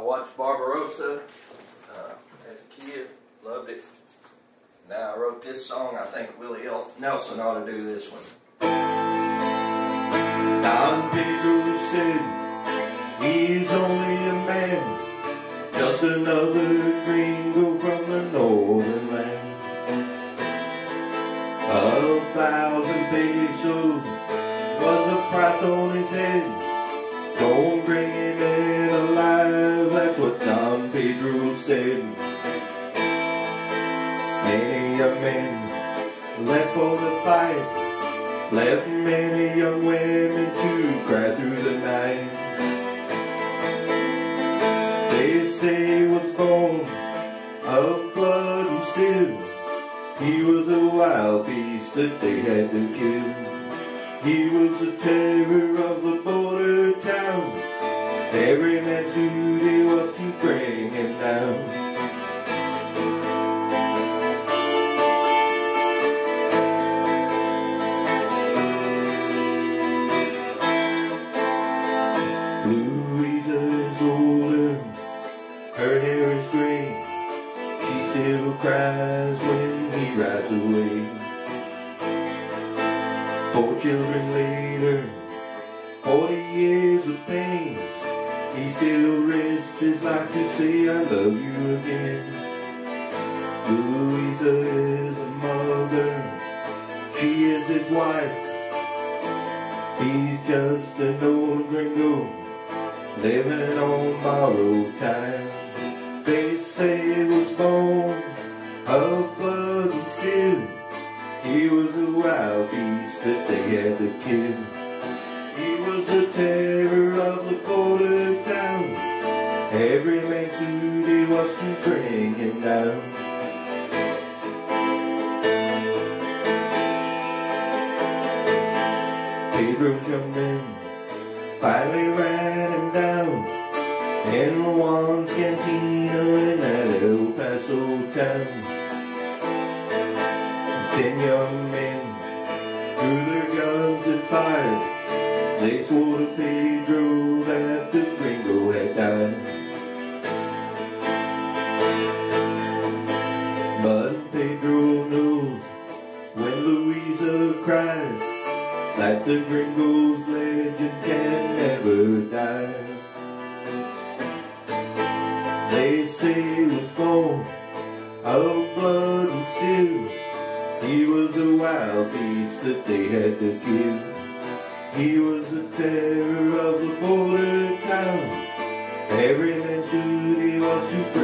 I watched Barbarosa uh, as a kid, loved it. Now I wrote this song. I think Willie Nelson ought to do this one. Don Pedro said he's only a man, just another gringo from the northern land. A thousand pesos was the price on his head. Don't bring said. Many young men left for the fight, left many young women to cry through the night. They say he was born of blood and steel. He was a wild beast that they had to kill. He was the terror of the border town. Every man's duty was to bring him down. Louisa is older, her hair is gray. She still cries when he rides away. Four children later, forty years of pain. He still risks his life to say I love you again. Louisa is a mother, she is his wife. He's just an old gringo living on borrowed time. They say he was born of blood and steel. He was a wild beast that they had to kill. He was the terror of the town. Every man's duty was to bring him down. Pedro's young men finally ran him down in Juan's cantina in that El Paso town. Ten young men drew their guns and fired. They swore to Pedro But Pedro knows when Louisa cries that the gringo's legend can never die. They say he was born of blood and steel. He was a wild beast that they had to kill. He was the terror of the border town. Every man man's duty was to.